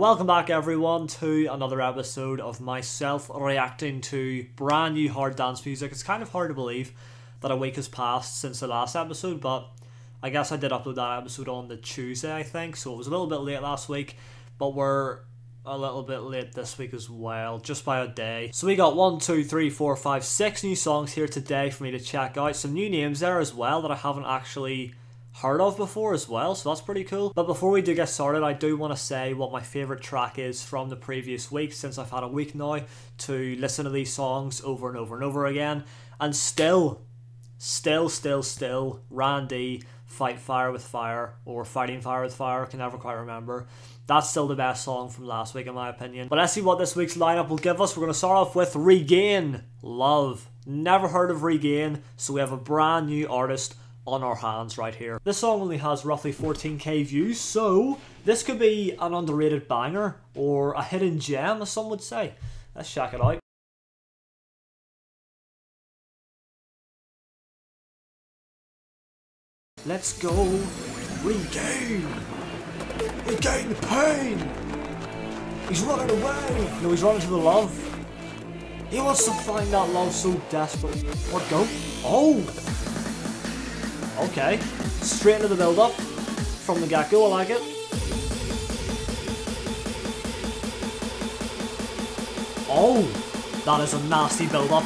Welcome back everyone to another episode of myself reacting to brand new hard dance music. It's kind of hard to believe that a week has passed since the last episode, but I guess I did upload that episode on the Tuesday, I think, so it was a little bit late last week, but we're a little bit late this week as well, just by a day. So we got one, two, three, four, five, six new songs here today for me to check out. Some new names there as well that I haven't actually heard of before as well, so that's pretty cool. But before we do get started, I do want to say what my favourite track is from the previous week, since I've had a week now to listen to these songs over and over and over again. And still, still, still, still, Randy, Fight Fire with Fire, or Fighting Fire with Fire, can never quite remember. That's still the best song from last week, in my opinion. But let's see what this week's lineup will give us. We're going to start off with Regain Love. Never heard of Regain, so we have a brand new artist on our hands right here. This song only has roughly 14k views, so this could be an underrated banger or a hidden gem, as some would say. Let's check it out. Let's go regain! Regain the pain! He's running away! No, he's running to the love. He wants to find that love so desperately. What go? Oh! Okay. Straight into the build-up. From the get-go, I like it. Oh! That is a nasty build-up.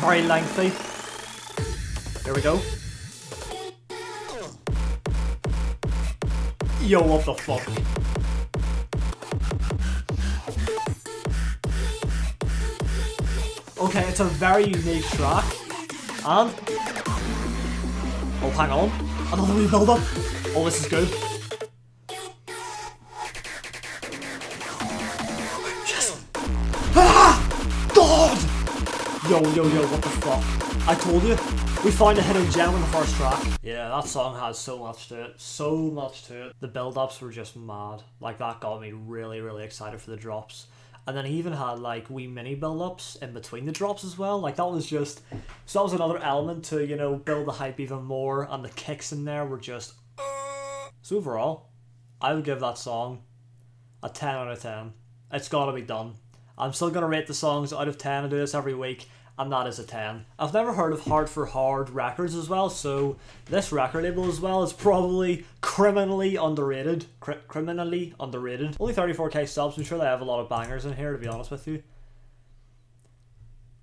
Very lengthy. Here we go. Yo, what the fuck? Okay, it's a very unique track. And... Oh, hang on. Another wee build up. Oh, this is good. Yes! Ah! God! Yo, yo, yo, what the fuck? I told you. We find a hidden gem in the first track. Yeah, that song has so much to it. So much to it. The build-ups were just mad. Like, that got me really, really excited for the drops. And then he even had like wee mini build ups in between the drops as well. Like that was just so that was another element to, you know, build the hype even more and the kicks in there were just So overall, I would give that song a ten out of ten. It's gotta be done. I'm still gonna rate the songs out of ten. I do this every week and that is a 10. I've never heard of Hard for Hard Records as well, so this record label as well is probably criminally underrated. Cri criminally underrated. Only 34k subs, I'm sure they have a lot of bangers in here to be honest with you.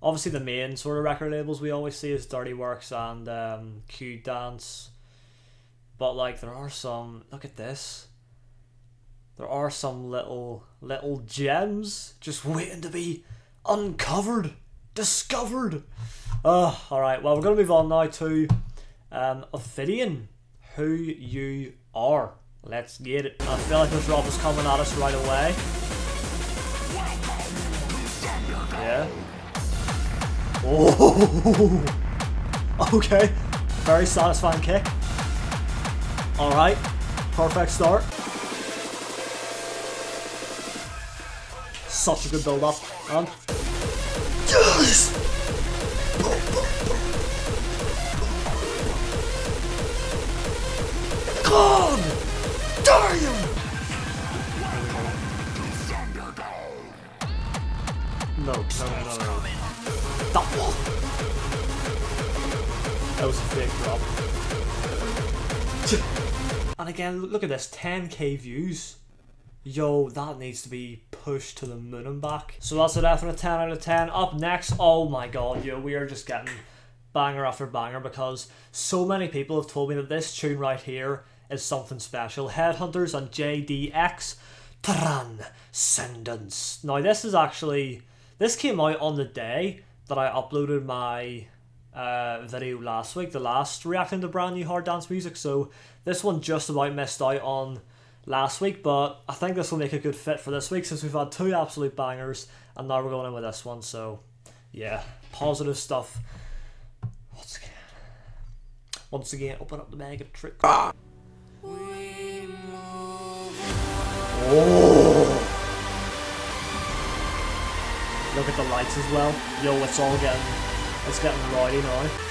Obviously the main sort of record labels we always see is Dirty Workz and um, Q Dance. But like there are some, look at this. There are some little, little gems just waiting to be uncovered discovered. Oh, alright, well, we're going to move on now to um, Ophidian, who you are. Let's get it. I feel like this drop is coming at us right away. Yeah. Oh, okay. Very satisfying kick. Alright, perfect start. Such a good build up. And Yes! God! Damn! No, no, no! That was a big drop. And again, look at this, 10k views. Yo, that needs to be pushed to the moon and back. So that's a definite 10 out of 10. Up next, oh my god, yo, we are just getting banger after banger because so many people have told me that this tune right here is something special. Headhunterz and JDX Transcendence. Now this is actually, this came out on the day that I uploaded my uh, video last week, the last reacting to brand new hard dance music, so this one just about missed out on last week, but I think this will make a good fit for this week since we've had two absolute bangers and now we're going in with this one. So, yeah, positive stuff. Once again, once again, open up the mega trick. Ah. Oh! Look at the lights as well. Yo, it's all getting, it's getting rowdy now.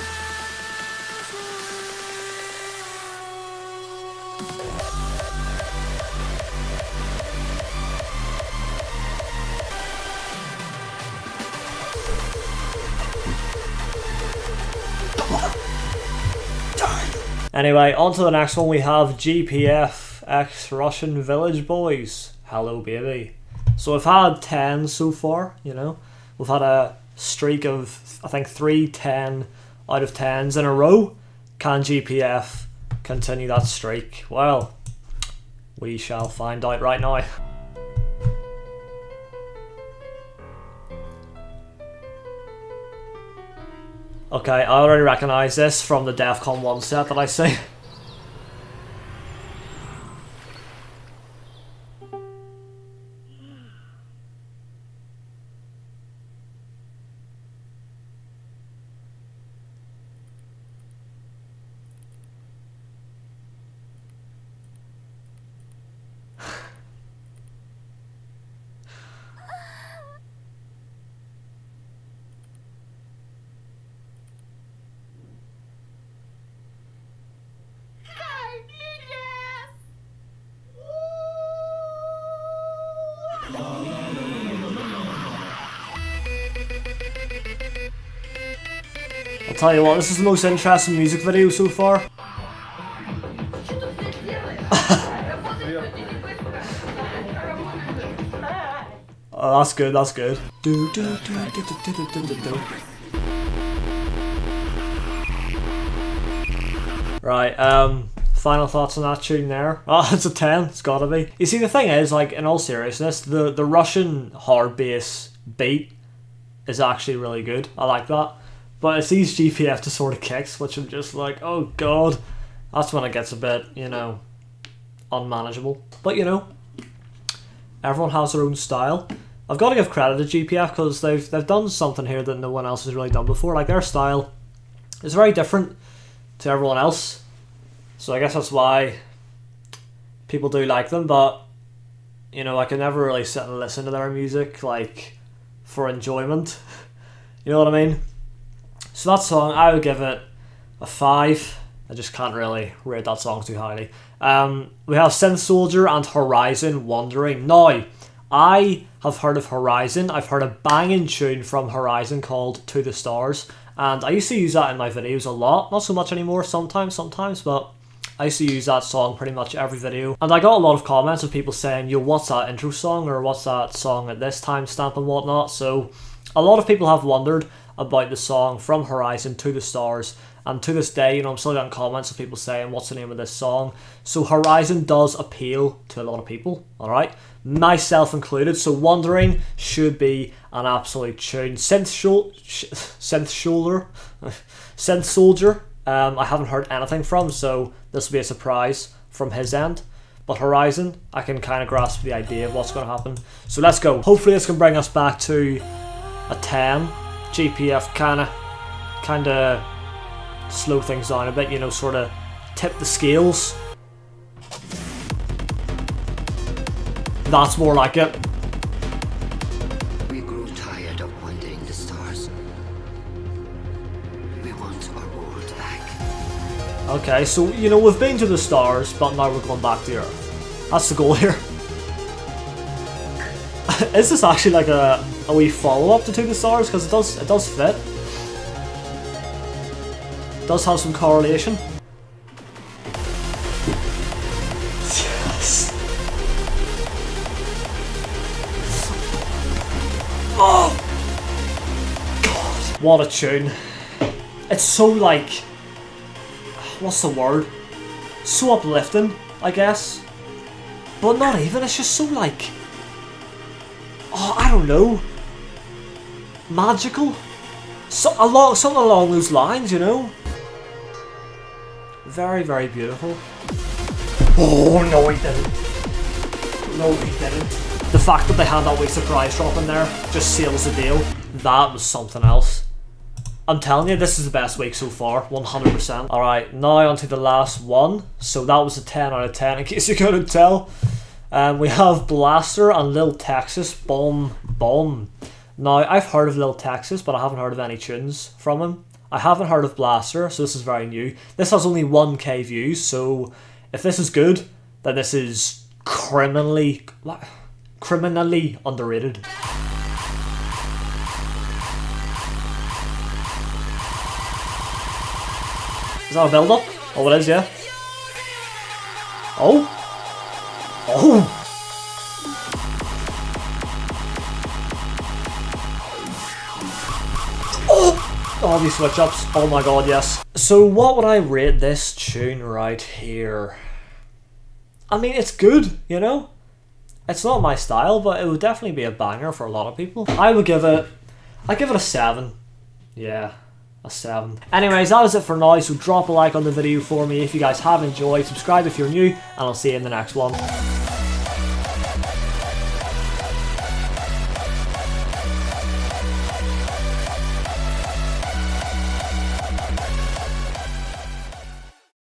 Anyway, on to the next one. We have GPF X Russian Village Boys. Hello, baby. So we've had 10 so far, you know. We've had a streak of, I think, three 10 out of 10s in a row. Can GPF continue that streak? Well, we shall find out right now. Okay, I already recognise this from the Defqon.1 set that I see. Tell you what, this is the most interesting music video so far. oh, that's good, that's good. Right, um, final thoughts on that tune there. Oh, it's a 10, it's gotta be. You see, the thing is, like, in all seriousness, the, the Russian hard bass beat is actually really good. I like that. But it's these GPF to sort of kicks, which I'm just like, oh god. That's when it gets a bit, you know, unmanageable. But you know, everyone has their own style. I've got to give credit to GPF because they've they've done something here that no one else has really done before. Like their style is very different to everyone else. So I guess that's why people do like them, but you know, I can never really sit and listen to their music like for enjoyment. you know what I mean? So that song, I would give it a five. I just can't really rate that song too highly. Um, we have Synth Soldier and Horizon Wandering. Now, I have heard of Horizon. I've heard a banging tune from Horizon called To the Stars. And I used to use that in my videos a lot. Not so much anymore, sometimes, sometimes, but I used to use that song pretty much every video. And I got a lot of comments of people saying, yo, what's that intro song? Or what's that song at this time stamp and whatnot. So a lot of people have wondered about the song From Horizon to the Stars. And to this day, you know, I'm still getting comments of people saying, what's the name of this song? So Horizon does appeal to a lot of people, alright? Myself included. So Wandering should be an absolute tune. Synth, Shul- Synth Shoulder, Synth Soldier, um, I haven't heard anything from, so this will be a surprise from his end. But Horizon, I can kind of grasp the idea of what's going to happen. So let's go. Hopefully this can bring us back to a 10 GPF kind of kind of slow things down a bit, you know, sort of tip the scales. That's more like it. We grew tired of wandering the stars. We want our world back. Okay, so, you know, we've been to the stars, but now we're going back to Earth. That's the goal here. Is this actually like a, a wee follow-up to Stars? Because it does it does fit. It does have some correlation. Yes. Oh God. What a tune. It's so like what's the word? So uplifting, I guess. But not even, it's just so like oh, I don't know, magical, so along something along those lines, you know. Very, very beautiful. Oh no, he didn't. No, he didn't. The fact that they had that wee surprise drop in there just seals the deal. That was something else. I'm telling you, this is the best week so far, 100%. Alright, now on to the last one. So that was a 10 out of 10, in case you couldn't tell. Um, we have Blaster and Lil Texas, Bomb Bomb. Now, I've heard of Lil Texas, but I haven't heard of any tunes from him. I haven't heard of Blaster, so this is very new. This has only 1k views, so if this is good, then this is criminally, criminally underrated. Is that a build-up? Oh, it is, yeah. Oh. Oh. All these switch ups. Oh my god, yes. So what would I rate this tune right here? I mean, it's good, you know? It's not my style, but it would definitely be a banger for a lot of people. I would give it... i give it a 7. Yeah, a 7. Anyways, that was it for now, so drop a like on the video for me if you guys have enjoyed, subscribe if you're new, and I'll see you in the next one.